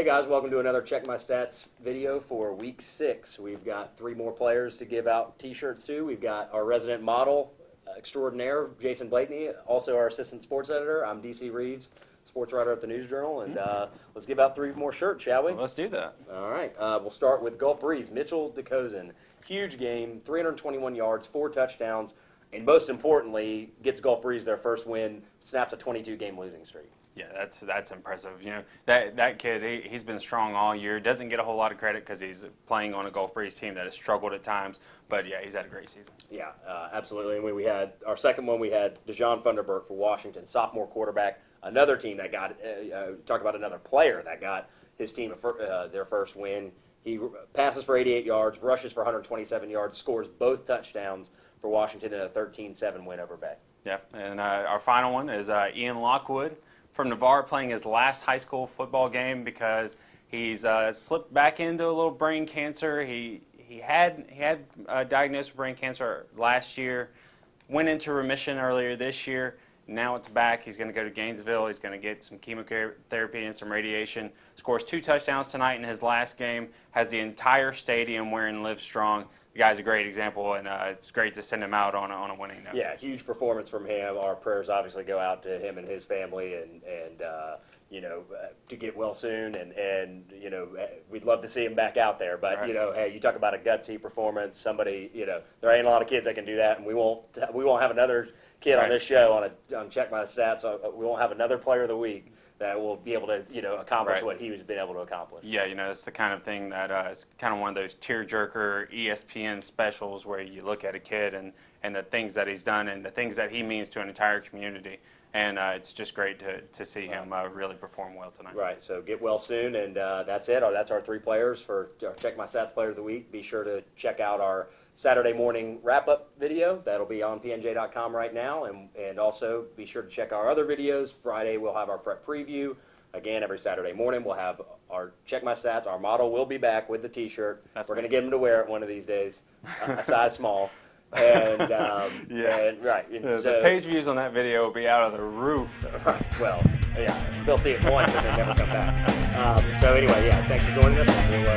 Hey guys, welcome to another Check My Stats video for week six. We've got three more players to give out t-shirts to. We've got our resident model uh, extraordinaire, Jason Blakeney, also our assistant sports editor. I'm DC Reeves, sports writer at the News Journal, and uh, let's give out three more shirts, shall we? Let's do that. All right, uh, we'll start with Gulf Breeze, Mitchell DeCozen. Huge game, 321 yards, four touchdowns, and most importantly, gets Gulf Breeze their first win, snaps a 22 game losing streak. Yeah, that's that's impressive. You know that that kid, he, he's been strong all year. Doesn't get a whole lot of credit because he's playing on a Gulf Breeze team that has struggled at times. But yeah, he's had a great season. Yeah, uh, absolutely. And we, we had our second one. We had Dejon Funderburk for Washington, sophomore quarterback. Another team that got uh, uh, talk about another player that got his team a fir- uh, their first win. He r- passes for 88 yards, rushes for 127 yards, scores both touchdowns for Washington in a 13-7 win over Bay. Yeah, and uh, our final one is uh, Ian Lockwood from Navarre playing his last high school football game because he's uh, slipped back into a little brain cancer. He he had he had uh, diagnosed with brain cancer last year, went into remission earlier this year. Now it's back. He's going to go to Gainesville. He's going to get some chemotherapy and some radiation. Scores two touchdowns tonight in his last game. Has the entire stadium wearing Live Strong. The guy's a great example, and uh, it's great to send him out on a, on a winning note. Yeah, huge performance from him. Our prayers obviously go out to him and his family, and and uh, you know uh, to get well soon, and and you know uh, we'd love to see him back out there. But Right. you know, hey, you talk about a gutsy performance. Somebody, you know, there ain't a lot of kids that can do that, and we won't we won't have another kid on this show on a on check my stats. Uh, we won't have another player of the week that will be able to you know accomplish Right. what he was been able to accomplish. Yeah, you know, it's the kind of thing that uh, it's kind of one of those tearjerker ESPN specials where you look at a kid and, and the things that he's done and the things that he means to an entire community. And uh, it's just great to, to see him uh, really perform well tonight. Right. So get well soon, and uh, that's it. That's our three players for our Check My Stats Player of the Week. Be sure to check out our Saturday morning wrap-up video. That'll be on pnj.com right now, and and also be sure to check our other videos. Friday we'll have our prep preview. Again, every Saturday morning we'll have our Check My Stats. Our model will be back with the T-shirt. That's We're going to get him to wear it one of these days, a size small. And um, Yeah. and, right. and The, so- the page views on that video will be out of the roof. well, yeah, they'll see it once and then never come back. Um, so anyway, yeah, thanks for joining us. We'll uh,